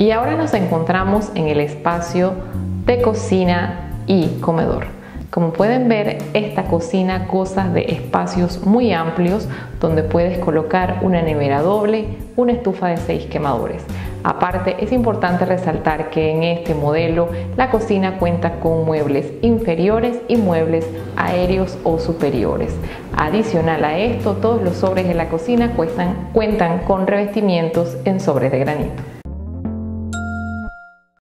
Y ahora nos encontramos en el espacio de cocina y comedor. Como pueden ver, esta cocina goza de espacios muy amplios donde puedes colocar una nevera doble, una estufa de 6 quemadores. Aparte, es importante resaltar que en este modelo la cocina cuenta con muebles inferiores y muebles aéreos o superiores. Adicional a esto, todos los sobres de la cocina cuentan con revestimientos en sobres de granito.